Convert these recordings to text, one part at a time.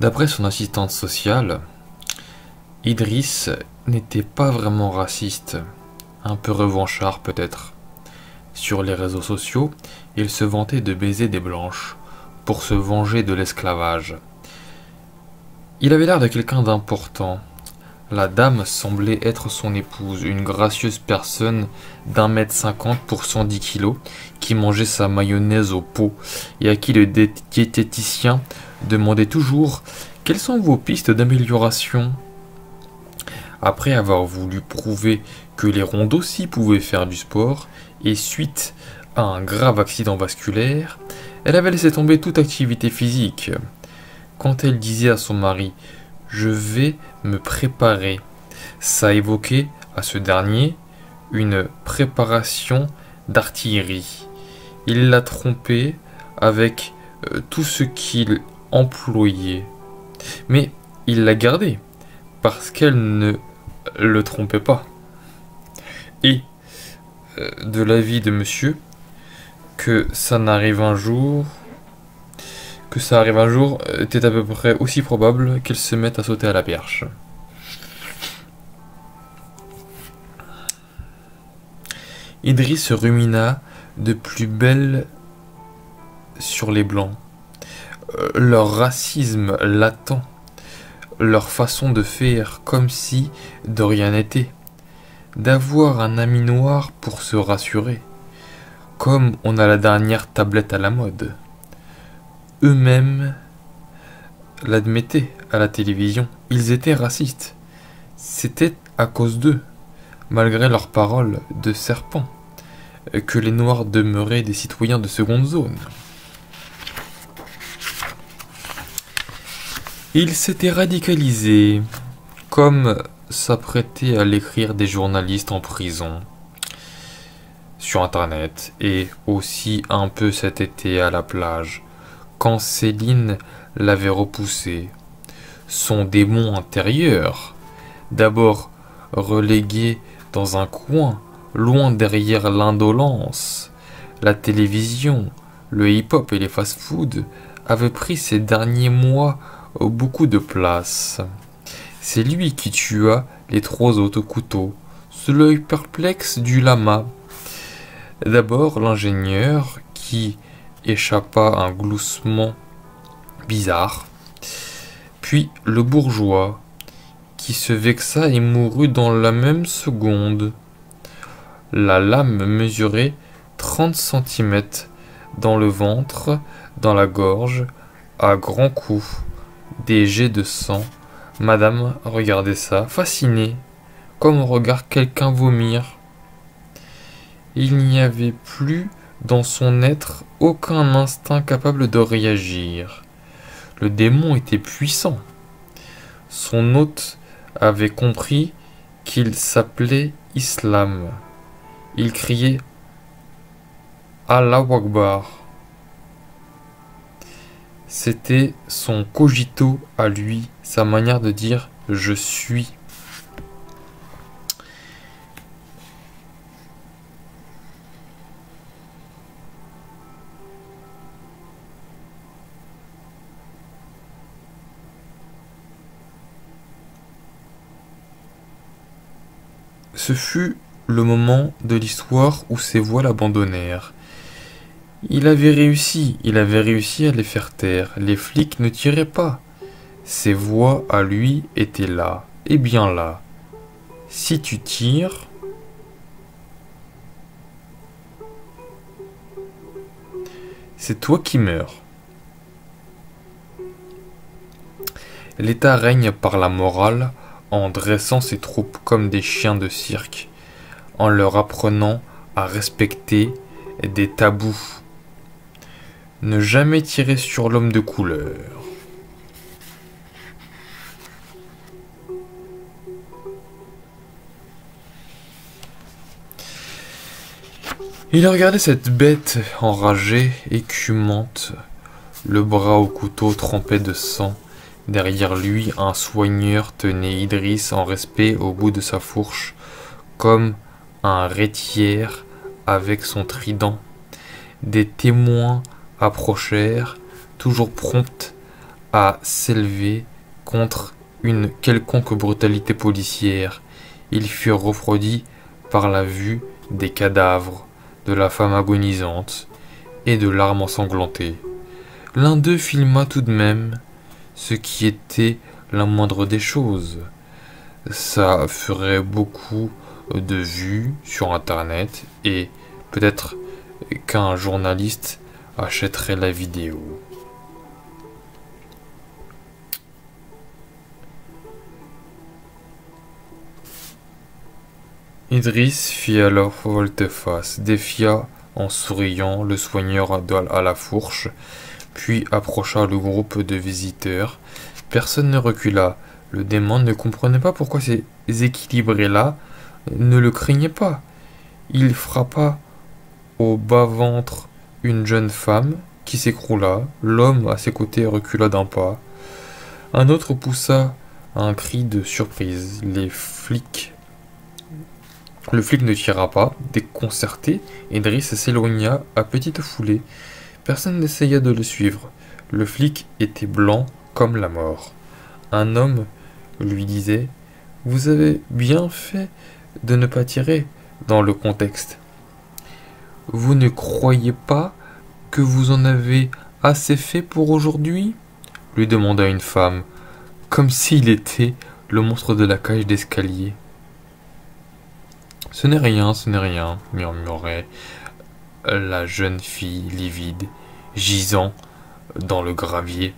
D'après son assistante sociale, Idriss n'était pas vraiment raciste, un peu revanchard peut-être. Sur les réseaux sociaux, il se vantait de baiser des blanches pour se venger de l'esclavage. Il avait l'air de quelqu'un d'important. La dame semblait être son épouse, une gracieuse personne d'un mètre cinquante pour cent dix kilos, qui mangeait sa mayonnaise au pot et à qui le diététicien demandait toujours quelles sont vos pistes d'amélioration après avoir voulu prouver que les ronds aussi pouvaient faire du sport, et suite à un grave accident vasculaire, elle avait laissé tomber toute activité physique. Quand elle disait à son mari Je vais me préparer, ça évoquait à ce dernier une préparation d'artillerie. Il l'a trompée avec euh, tout ce qu'il employait. Mais il l'a gardée parce qu'elle ne le trompait pas. Et euh, de l'avis de monsieur, que ça n'arrive un jour, que ça arrive un jour, était à peu près aussi probable qu'elle se mette à sauter à la perche. Idriss rumina de plus belle sur les blancs. Euh, leur racisme latent leur façon de faire comme si de rien n'était, d'avoir un ami noir pour se rassurer, comme on a la dernière tablette à la mode. Eux-mêmes l'admettaient à la télévision, ils étaient racistes. C'était à cause d'eux, malgré leurs paroles de serpents, que les Noirs demeuraient des citoyens de seconde zone. Il s'était radicalisé, comme s'apprêtait à l'écrire des journalistes en prison, sur Internet, et aussi un peu cet été à la plage, quand Céline l'avait repoussé. Son démon intérieur, d'abord relégué dans un coin, loin derrière l'indolence, la télévision, le hip-hop et les fast-foods, avait pris ces derniers mois beaucoup de place. C'est lui qui tua les trois autres couteaux, sous l'œil perplexe du lama. D'abord l'ingénieur qui échappa à un gloussement bizarre, puis le bourgeois qui se vexa et mourut dans la même seconde. La lame mesurait 30 cm dans le ventre, dans la gorge, à grands coups des jets de sang. Madame regardait ça, fascinée, comme on regarde quelqu'un vomir. Il n'y avait plus dans son être aucun instinct capable de réagir. Le démon était puissant. Son hôte avait compris qu'il s'appelait Islam. Il criait Allah Akbar. C'était son cogito à lui, sa manière de dire je suis. Ce fut le moment de l'histoire où ses voiles l'abandonnèrent. Il avait réussi, il avait réussi à les faire taire. Les flics ne tiraient pas. Ses voix à lui étaient là, et bien là. Si tu tires, c'est toi qui meurs. L'État règne par la morale en dressant ses troupes comme des chiens de cirque, en leur apprenant à respecter des tabous ne jamais tirer sur l'homme de couleur. Il regardait cette bête enragée, écumante, le bras au couteau trempé de sang. Derrière lui, un soigneur tenait Idriss en respect au bout de sa fourche, comme un rétière avec son trident. Des témoins approchèrent, toujours promptes à s'élever contre une quelconque brutalité policière. Ils furent refroidis par la vue des cadavres, de la femme agonisante et de l'arme ensanglantée. L'un d'eux filma tout de même ce qui était la moindre des choses. Ça ferait beaucoup de vues sur Internet et peut-être qu'un journaliste achèterait la vidéo. Idriss fit alors volte-face, défia en souriant le soigneur à la fourche, puis approcha le groupe de visiteurs. Personne ne recula. Le démon ne comprenait pas pourquoi ces équilibrés-là ne le craignaient pas. Il frappa au bas-ventre une jeune femme qui s'écroula. L'homme à ses côtés recula d'un pas. Un autre poussa un cri de surprise. Les flics le flic ne tira pas, déconcerté, et Driss s'éloigna à petite foulée. Personne n'essaya de le suivre. Le flic était blanc comme la mort. Un homme lui disait Vous avez bien fait de ne pas tirer dans le contexte. Vous ne croyez pas que vous en avez assez fait pour aujourd'hui? lui demanda une femme, comme s'il était le monstre de la cage d'escalier. Ce n'est rien, ce n'est rien, murmurait la jeune fille livide, gisant dans le gravier.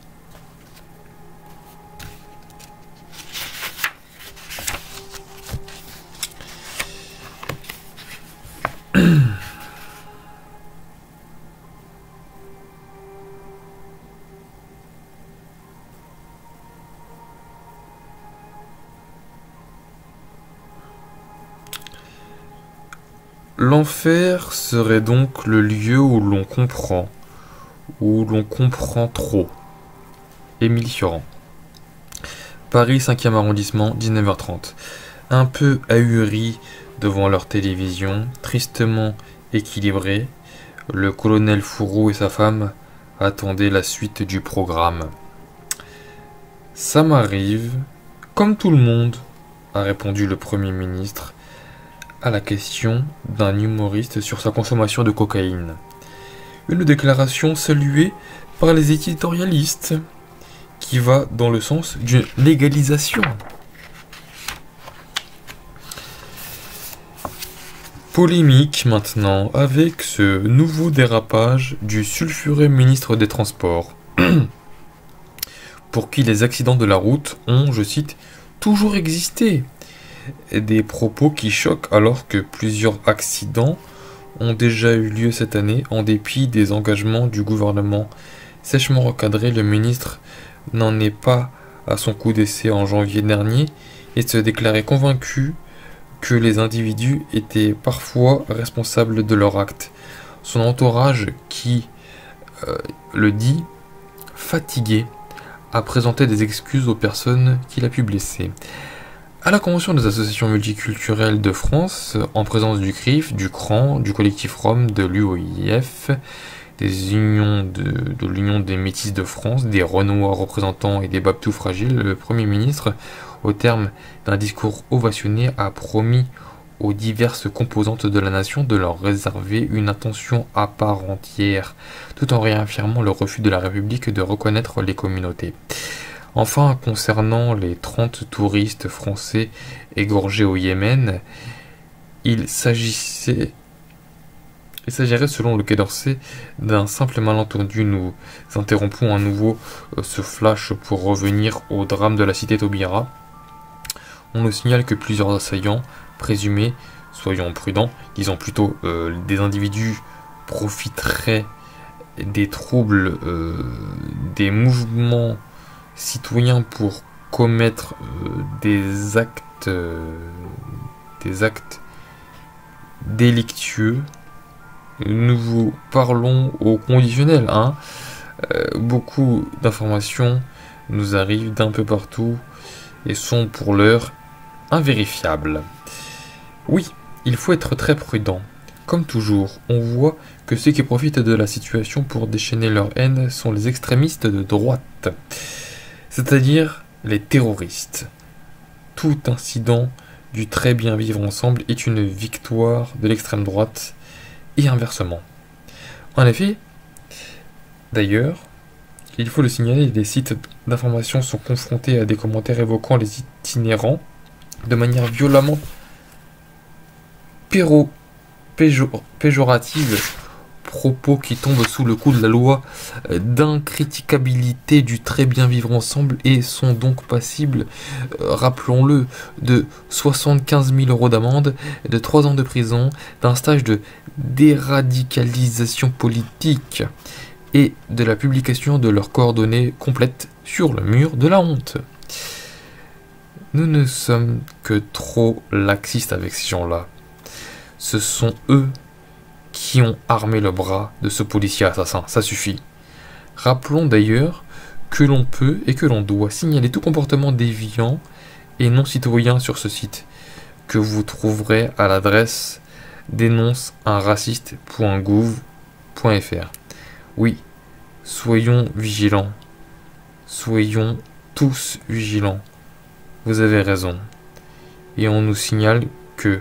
L'enfer serait donc le lieu où l'on comprend, où l'on comprend trop. Émile Cioran. Paris 5e arrondissement, 19h30. Un peu ahuris devant leur télévision, tristement équilibrés, le colonel Fourreau et sa femme attendaient la suite du programme. Ça m'arrive, comme tout le monde, a répondu le Premier ministre à la question d'un humoriste sur sa consommation de cocaïne. Une déclaration saluée par les éditorialistes qui va dans le sens d'une légalisation. Polémique maintenant avec ce nouveau dérapage du sulfuré ministre des Transports, pour qui les accidents de la route ont, je cite, toujours existé des propos qui choquent alors que plusieurs accidents ont déjà eu lieu cette année en dépit des engagements du gouvernement. Sèchement recadré, le ministre n'en est pas à son coup d'essai en janvier dernier et se déclarait convaincu que les individus étaient parfois responsables de leurs actes. Son entourage, qui euh, le dit, fatigué, a présenté des excuses aux personnes qu'il a pu blesser. À la Convention des associations multiculturelles de France, en présence du CRIF, du CRAN, du collectif Rome, de l'UOIF, des unions de, l'Union des Métis de France, des Renois représentants et des Babtou fragiles, le Premier ministre, au terme d'un discours ovationné, a promis aux diverses composantes de la nation de leur réserver une attention à part entière, tout en réaffirmant le refus de la République de reconnaître les communautés. Enfin, concernant les 30 touristes français égorgés au Yémen, il s'agissait il s'agirait, selon le Quai d'Orsay, d'un simple malentendu. Nous interrompons à nouveau euh, ce flash pour revenir au drame de la cité Taubira. On nous signale que plusieurs assaillants présumés, soyons prudents, disons plutôt euh, des individus profiteraient des troubles euh, des mouvements citoyens pour commettre euh, des actes euh, des actes délictueux nous vous parlons au conditionnel hein. Euh, beaucoup d'informations nous arrivent d'un peu partout et sont pour l'heure invérifiables oui il faut être très prudent comme toujours, on voit que ceux qui profitent de la situation pour déchaîner leur haine sont les extrémistes de droite. C'est-à-dire les terroristes. Tout incident du très bien vivre ensemble est une victoire de l'extrême droite et inversement. En effet, d'ailleurs, il faut le signaler, les sites d'information sont confrontés à des commentaires évoquant les itinérants de manière violemment péjorative propos qui tombent sous le coup de la loi euh, d'incriticabilité du très bien vivre ensemble et sont donc passibles, euh, rappelons-le, de 75 000 euros d'amende, de 3 ans de prison, d'un stage de déradicalisation politique et de la publication de leurs coordonnées complètes sur le mur de la honte. Nous ne sommes que trop laxistes avec ces gens-là. Ce sont eux qui ont armé le bras de ce policier assassin. Ça suffit. Rappelons d'ailleurs que l'on peut et que l'on doit signaler tout comportement déviant et non citoyen sur ce site, que vous trouverez à l'adresse dénonce Oui, soyons vigilants. Soyons tous vigilants. Vous avez raison. Et on nous signale que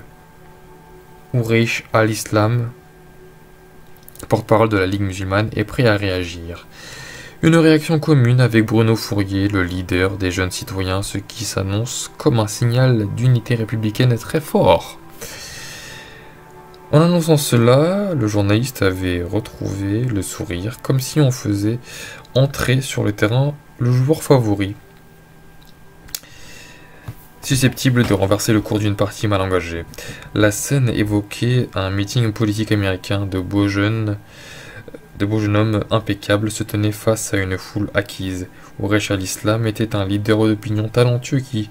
Ourish al-Islam porte-parole de la Ligue musulmane, est prêt à réagir. Une réaction commune avec Bruno Fourier, le leader des jeunes citoyens, ce qui s'annonce comme un signal d'unité républicaine très fort. En annonçant cela, le journaliste avait retrouvé le sourire, comme si on faisait entrer sur le terrain le joueur favori susceptible de renverser le cours d'une partie mal engagée. La scène évoquait un meeting politique américain de beaux jeunes, de beaux jeunes hommes impeccables se tenaient face à une foule acquise. Uresh al-Islam était un leader d'opinion talentueux qui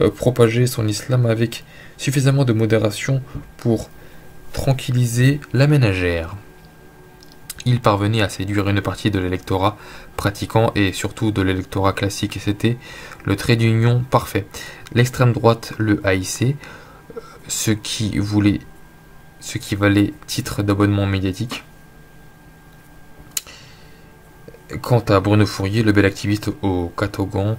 euh, propageait son islam avec suffisamment de modération pour tranquilliser la ménagère. Il parvenait à séduire une partie de l'électorat pratiquant et surtout de l'électorat classique c'était le trait d'union parfait. L'extrême droite le haïssait, ce qui voulait ce qui valait titre d'abonnement médiatique. Quant à Bruno Fourier, le bel activiste au Catogan,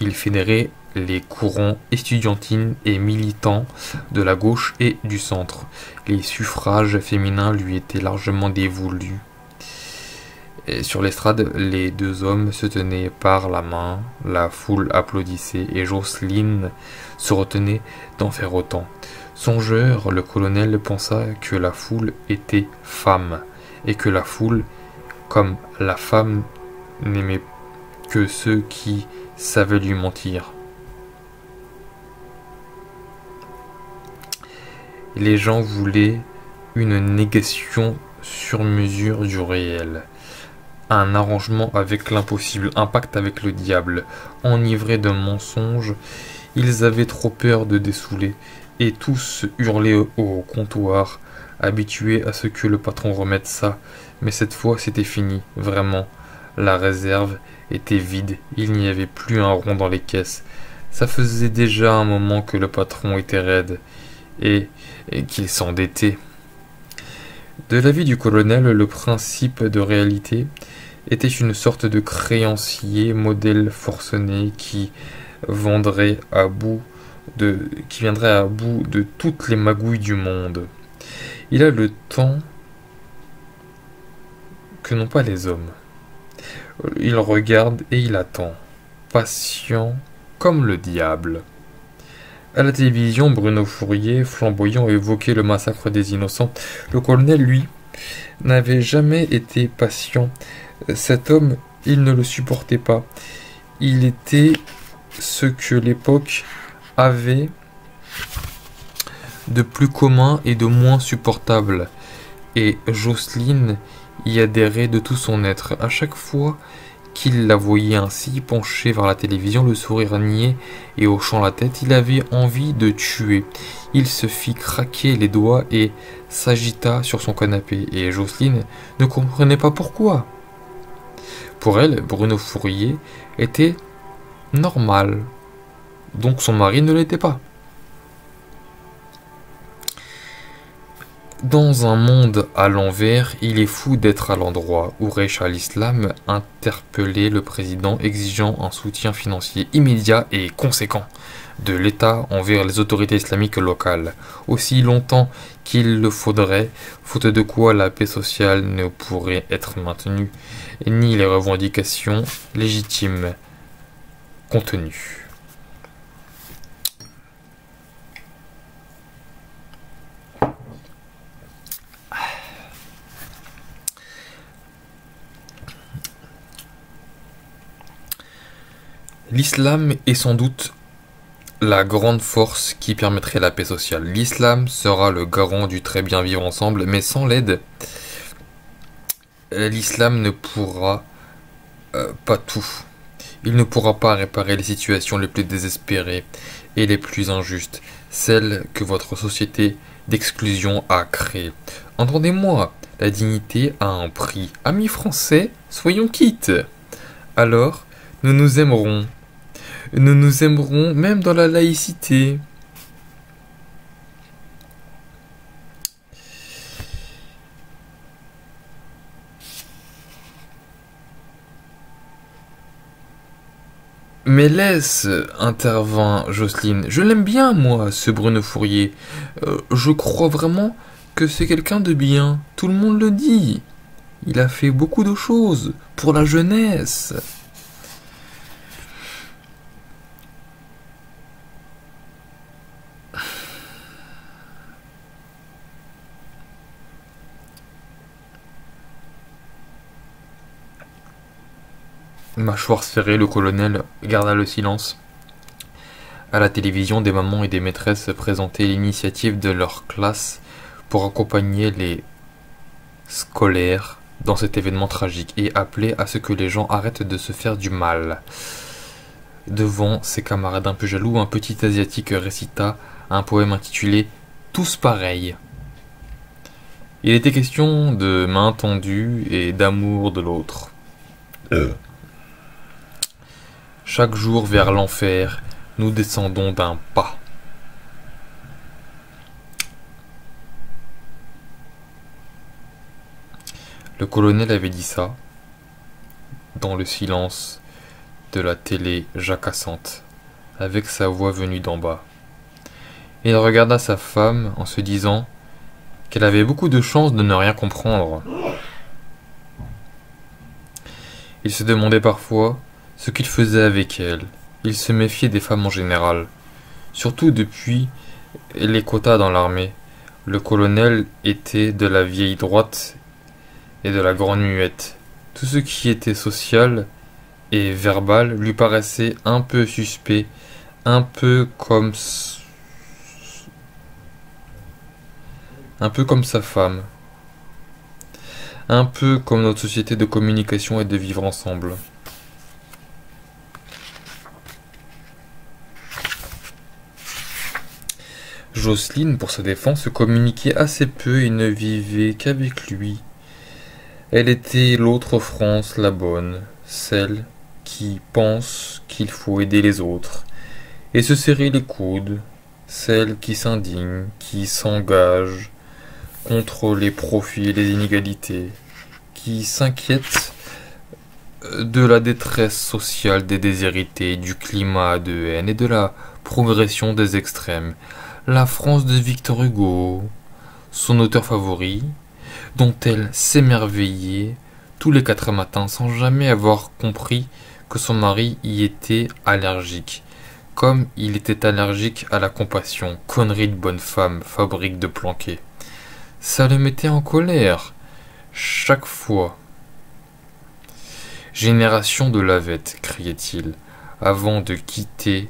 il fédérait les courants estudiantines et militants de la gauche et du centre. Les suffrages féminins lui étaient largement dévolus sur l'estrade, les deux hommes se tenaient par la main, la foule applaudissait et Jocelyne se retenait d'en faire autant. Songeur, le colonel pensa que la foule était femme, et que la foule, comme la femme, n'aimait que ceux qui savaient lui mentir. Les gens voulaient une négation sur mesure du réel un arrangement avec l'impossible, un pacte avec le diable. Enivrés d'un mensonge, ils avaient trop peur de dessouler, et tous hurlaient au comptoir, habitués à ce que le patron remette ça. Mais cette fois c'était fini, vraiment. La réserve était vide, il n'y avait plus un rond dans les caisses. Ça faisait déjà un moment que le patron était raide, et, et qu'il s'endettait. De l'avis du colonel, le principe de réalité était une sorte de créancier modèle forcené qui vendrait à bout de qui viendrait à bout de toutes les magouilles du monde. Il a le temps que n'ont pas les hommes. Il regarde et il attend, patient comme le diable. À la télévision, Bruno Fourier, flamboyant, évoquait le massacre des innocents. Le colonel, lui, n'avait jamais été patient cet homme, il ne le supportait pas. Il était ce que l'époque avait de plus commun et de moins supportable. Et Jocelyne y adhérait de tout son être. À chaque fois qu'il la voyait ainsi, penchée vers la télévision, le sourire niais et hochant la tête, il avait envie de tuer. Il se fit craquer les doigts et s'agita sur son canapé. Et Jocelyne ne comprenait pas pourquoi. Pour elle, Bruno Fourier était normal. Donc son mari ne l'était pas. Dans un monde à l'envers, il est fou d'être à l'endroit où Reich al-Islam interpellait le président exigeant un soutien financier immédiat et conséquent de l'État envers les autorités islamiques locales, aussi longtemps qu'il le faudrait, faute de quoi la paix sociale ne pourrait être maintenue, ni les revendications légitimes contenues. L'islam est sans doute la grande force qui permettrait la paix sociale. L'islam sera le garant du très bien vivre ensemble, mais sans l'aide, l'islam ne pourra euh, pas tout. Il ne pourra pas réparer les situations les plus désespérées et les plus injustes, celles que votre société d'exclusion a créées. Entendez-moi, la dignité a un prix. Amis français, soyons quittes. Alors, nous nous aimerons. Nous nous aimerons même dans la laïcité. Mais laisse, intervint Jocelyne. Je l'aime bien, moi, ce Bruno Fourier. Euh, je crois vraiment que c'est quelqu'un de bien. Tout le monde le dit. Il a fait beaucoup de choses pour la jeunesse. Mâchoire serrée, le colonel garda le silence. À la télévision, des mamans et des maîtresses présentaient l'initiative de leur classe pour accompagner les scolaires dans cet événement tragique et appelaient à ce que les gens arrêtent de se faire du mal. Devant ses camarades un peu jaloux, un petit asiatique récita un poème intitulé Tous pareils. Il était question de main tendue et d'amour de l'autre. Euh. Chaque jour vers l'enfer, nous descendons d'un pas. Le colonel avait dit ça dans le silence de la télé jacassante, avec sa voix venue d'en bas. Il regarda sa femme en se disant qu'elle avait beaucoup de chance de ne rien comprendre. Il se demandait parfois ce qu'il faisait avec elle. Il se méfiait des femmes en général, surtout depuis les quotas dans l'armée. Le colonel était de la vieille droite et de la grande muette. Tout ce qui était social et verbal lui paraissait un peu suspect, un peu comme un peu comme sa femme, un peu comme notre société de communication et de vivre ensemble. Jocelyne, pour sa défense, communiquait assez peu et ne vivait qu'avec lui. Elle était l'autre France, la bonne, celle qui pense qu'il faut aider les autres et se serrer les coudes, celle qui s'indigne, qui s'engage contre les profits et les inégalités, qui s'inquiète de la détresse sociale des déshérités, du climat de haine et de la progression des extrêmes, la France de Victor Hugo, son auteur favori, dont elle s'émerveillait tous les quatre matins sans jamais avoir compris que son mari y était allergique, comme il était allergique à la compassion, connerie de bonne femme, fabrique de planqués. Ça le mettait en colère, chaque fois. Génération de lavettes, criait-il, avant de quitter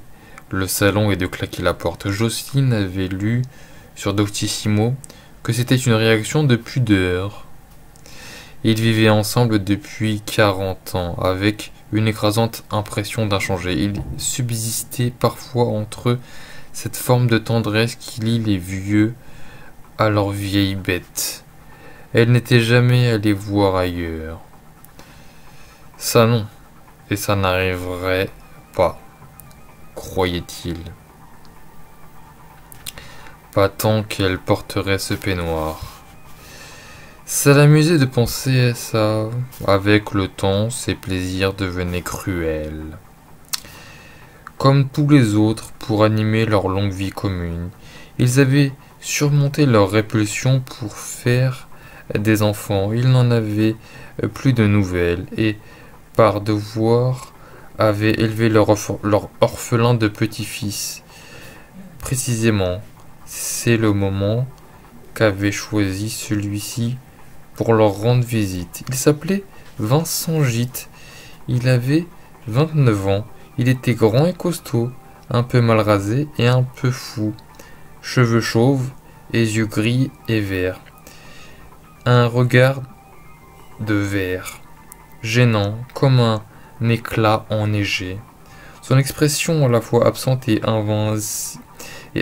le salon et de claquer la porte. Jocelyne avait lu sur Doctissimo que c'était une réaction de pudeur. Ils vivaient ensemble depuis quarante ans, avec une écrasante impression d'inchanger. Il subsistait parfois entre eux cette forme de tendresse qui lie les vieux à leurs vieilles bêtes. Elle n'était jamais allée voir ailleurs. Ça non, et ça n'arriverait pas croyait-il. Pas tant qu'elle porterait ce peignoir. Ça l'amusait de penser à ça. Avec le temps, ses plaisirs devenaient cruels. Comme tous les autres, pour animer leur longue vie commune, ils avaient surmonté leur répulsion pour faire des enfants. Ils n'en avaient plus de nouvelles et, par devoir, avaient élevé leur, orphelin de petit-fils. Précisément, c'est le moment qu'avait choisi celui-ci pour leur rendre visite. Il s'appelait Vincent Gite. Il avait 29 ans. Il était grand et costaud, un peu mal rasé et un peu fou. Cheveux chauves et yeux gris et verts. Un regard de verre, gênant comme un éclat enneigé. Son expression à la fois absente et,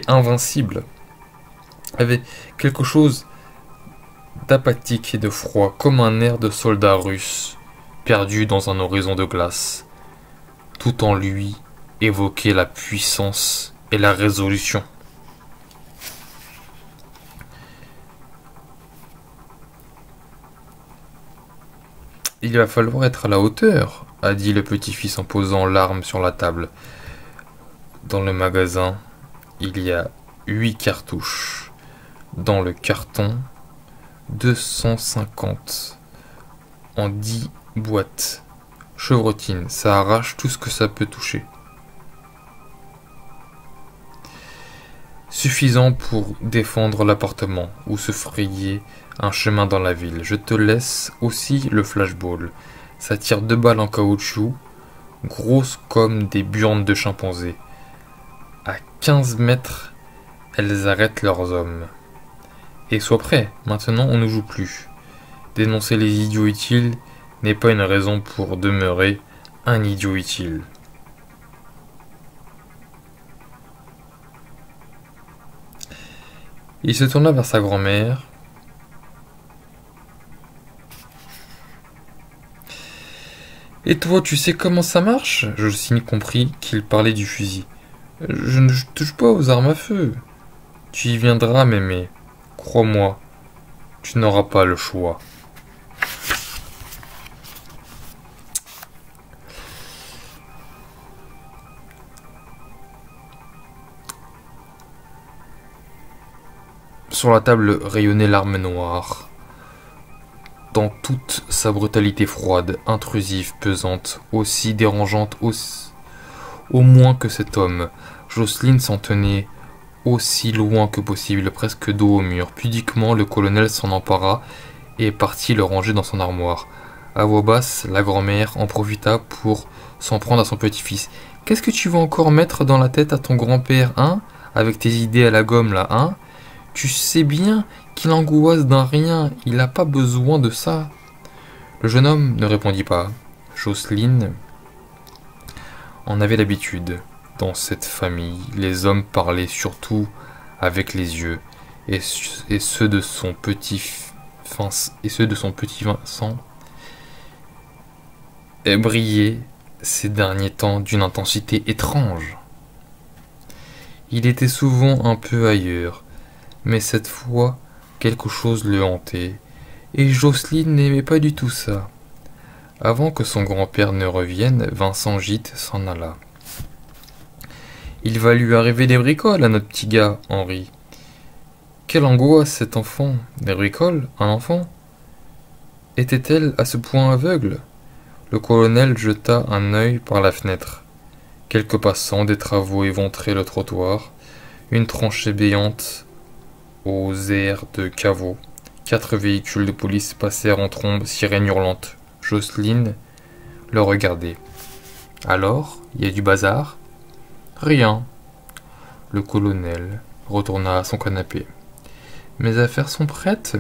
invincible avait quelque chose d'apathique et de froid, comme un air de soldat russe, perdu dans un horizon de glace. Tout en lui évoquait la puissance et la résolution. Il va falloir être à la hauteur, a dit le petit-fils en posant l'arme sur la table. Dans le magasin, il y a huit cartouches. Dans le carton, 250 en 10 boîtes. Chevrotine, ça arrache tout ce que ça peut toucher. Suffisant pour défendre l'appartement ou se frayer un chemin dans la ville. Je te laisse aussi le flashball. Ça deux balles en caoutchouc, grosses comme des burnes de chimpanzés. À 15 mètres, elles arrêtent leurs hommes. Et sois prêt, maintenant on ne joue plus. Dénoncer les idiots utiles n'est pas une raison pour demeurer un idiot utile. Il se tourna vers sa grand-mère. Et toi, tu sais comment ça marche? Jocelyne comprit qu'il parlait du fusil. Je ne touche pas aux armes à feu. Tu y viendras, mémé. Crois-moi, tu n'auras pas le choix. Sur la table rayonnait l'arme noire. Dans toute sa brutalité froide, intrusive, pesante, aussi dérangeante au moins que cet homme, Jocelyne s'en tenait aussi loin que possible, presque dos au mur. Pudiquement, le colonel s'en empara et partit le ranger dans son armoire. À voix basse, la grand-mère en profita pour s'en prendre à son petit-fils. Qu'est-ce que tu vas encore mettre dans la tête à ton grand-père, hein? Avec tes idées à la gomme, là, hein? Tu sais bien qu'il angoisse d'un rien, il n'a pas besoin de ça. Le jeune homme ne répondit pas. Jocelyne en avait l'habitude. Dans cette famille, les hommes parlaient surtout avec les yeux, et, ceux de son petit et ceux de son petit Vincent brillaient ces derniers temps d'une intensité étrange. Il était souvent un peu ailleurs, mais cette fois quelque chose le hantait, et Jocelyne n'aimait pas du tout ça. Avant que son grand-père ne revienne, Vincent Gite s'en alla. Il va lui arriver des bricoles à notre petit gars, Henri. Quelle angoisse cet enfant Des bricoles Un enfant? Était-elle à ce point aveugle? Le colonel jeta un œil par la fenêtre. Quelques passants des travaux éventraient le trottoir. Une tranchée béante aux airs de caveau. Quatre véhicules de police passèrent en trombe, sirène hurlante. Jocelyne le regardait. Alors, il y a du bazar? Rien. Le colonel retourna à son canapé. Mes affaires sont prêtes?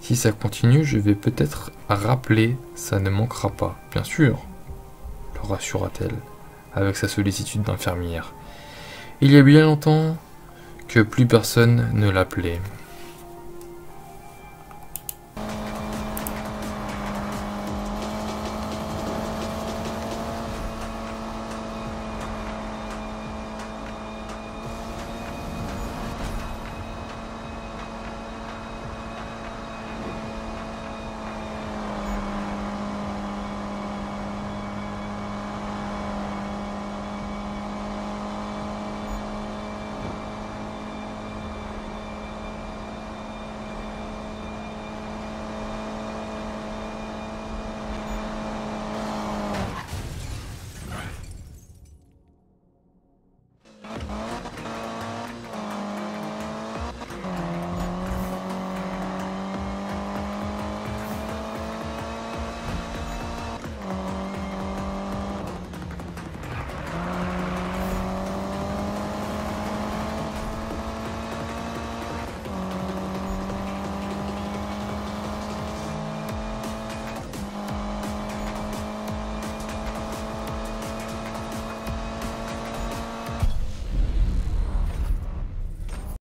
Si ça continue, je vais peut-être rappeler, ça ne manquera pas. Bien sûr, le rassura-t-elle, avec sa sollicitude d'infirmière. Il y a bien longtemps que plus personne ne l'appelait.